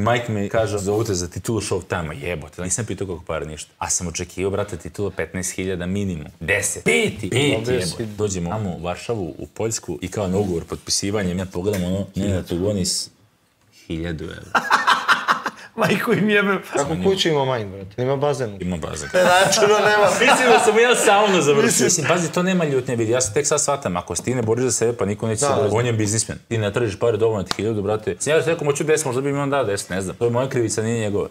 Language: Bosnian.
Mike mi kaže, zovu te za titulu show tamo, jebote, nisam pitao koliko para ništa. A sam očekivao, brate, titula 15.000 minimum. 10. Peti. Peti, jebote. Dođemo tamo u Varšavu, u Poljsku i kao na ugovor potpisivanjem, ja pogledam ono, ne, na Tugonis, 1000 evra. Majku im jebem. Kako kuću ima manj, brate? Ima bazen. Ima bazen. Znači, ono nema. Mislim da sam ja sauna završio. Mislim, pazi, to nema ljutnje, vidi, ja se tek sad shvatam, ako si ti ne boriš za sebe, pa niko neće se boriti. On je biznismen. Ti ne tražiš pare dovoljno ti hiljadu, brate. Ja sam rekao, moću 10, možda bi mi on dao 10, ne znam. To je moja krivica, nije njegova.